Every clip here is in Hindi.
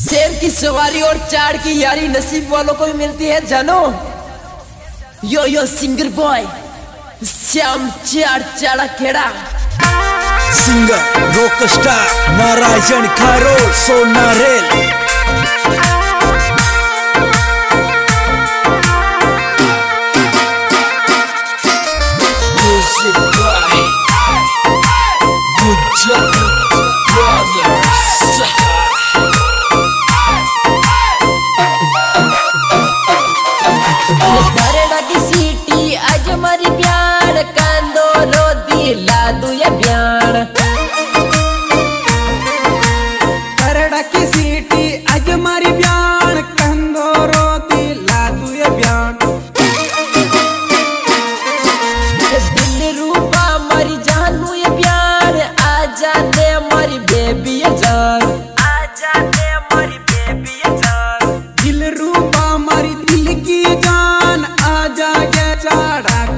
शेर की सवारी और चार की यारी नसीब वालों को भी मिलती है, जानो। यो यो, सिंगर बॉय श्याम चार चाड़ा खेड़ा। सिंगर रोक स्टार नारायण खारो सोना रेल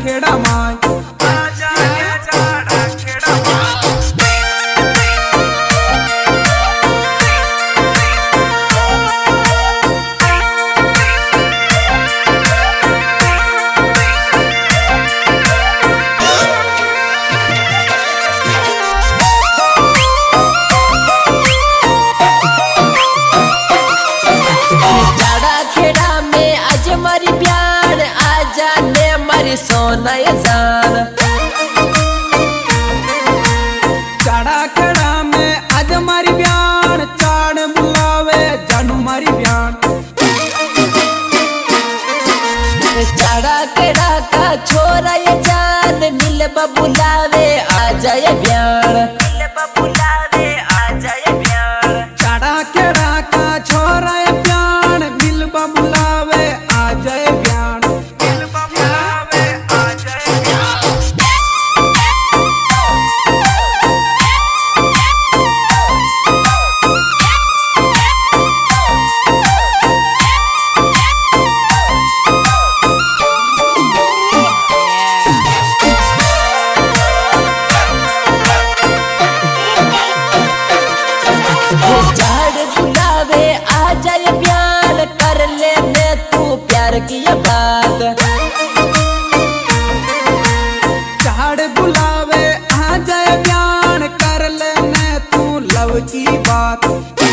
ಮಾಯಾ चढ़ा खड़ा मारी बयान चाण मारी बयान चढ़ा खड़ा का छोरा बुलावे heart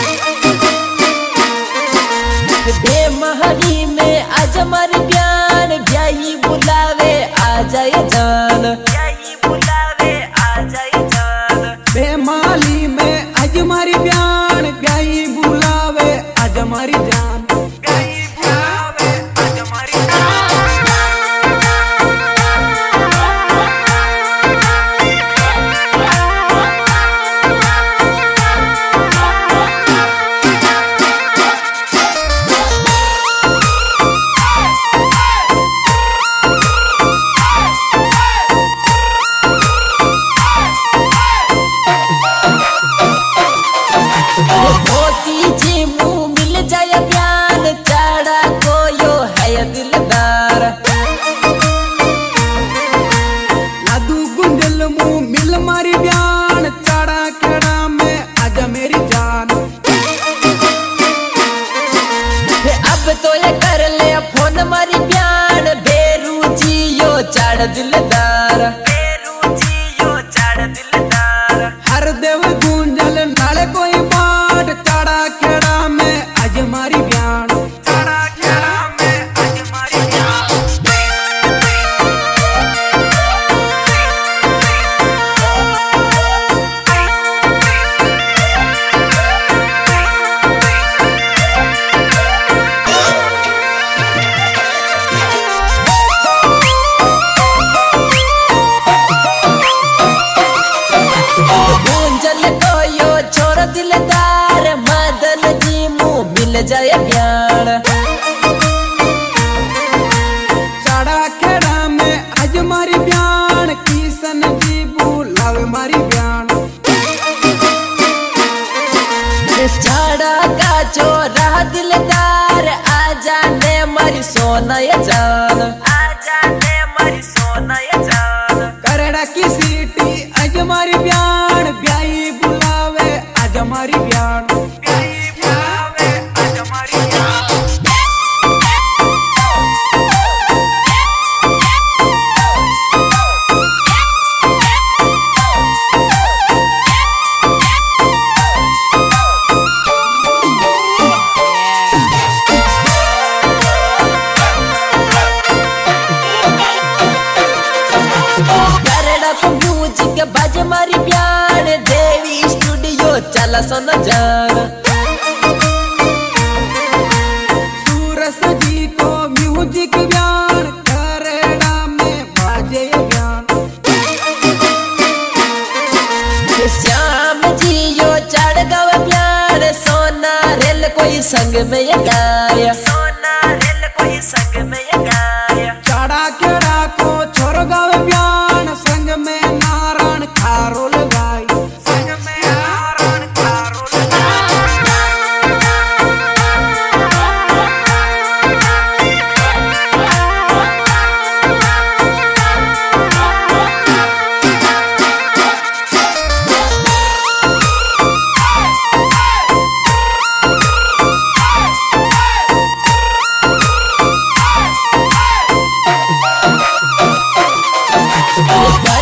दिलदार। दिलदार आ जाने मरी सोना जान चला सोना जान सूरस जी को म्यूज़िक बयान करेड़ा में बाजे बयान। श्याम जी यो चढ़ गव प्यार सोना रेल कोई संग में ये गाया। सोना रेल कोई संग में ये गाया। चढ़ा के Oh,